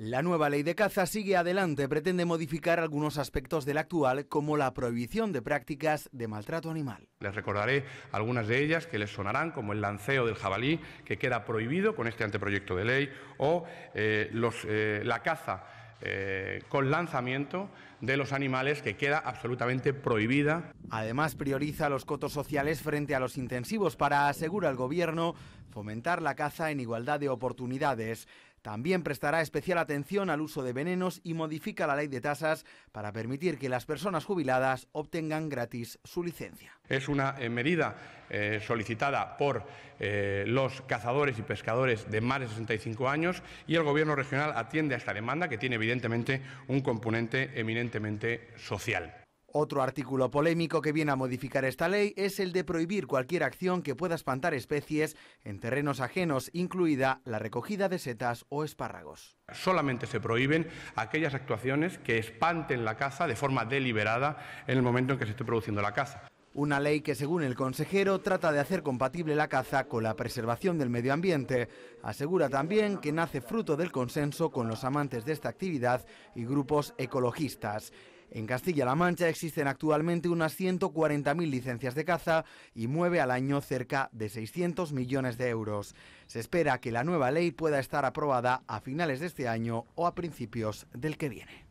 La nueva ley de caza sigue adelante, pretende modificar algunos aspectos del actual, como la prohibición de prácticas de maltrato animal. Les recordaré algunas de ellas que les sonarán, como el lanceo del jabalí, que queda prohibido con este anteproyecto de ley, o eh, eh, la caza eh, con lanzamiento de los animales que queda absolutamente prohibida. Además, prioriza los cotos sociales frente a los intensivos para, asegura el Gobierno, fomentar la caza en igualdad de oportunidades. También prestará especial atención al uso de venenos y modifica la ley de tasas para permitir que las personas jubiladas obtengan gratis su licencia. Es una eh, medida eh, solicitada por eh, los cazadores y pescadores de más de 65 años y el Gobierno regional atiende a esta demanda que tiene evidentemente un componente eminentemente social. Otro artículo polémico que viene a modificar esta ley es el de prohibir cualquier acción que pueda espantar especies en terrenos ajenos, incluida la recogida de setas o espárragos. Solamente se prohíben aquellas actuaciones que espanten la caza de forma deliberada en el momento en que se esté produciendo la caza. Una ley que, según el consejero, trata de hacer compatible la caza con la preservación del medio ambiente. Asegura también que nace fruto del consenso con los amantes de esta actividad y grupos ecologistas. En Castilla-La Mancha existen actualmente unas 140.000 licencias de caza y mueve al año cerca de 600 millones de euros. Se espera que la nueva ley pueda estar aprobada a finales de este año o a principios del que viene.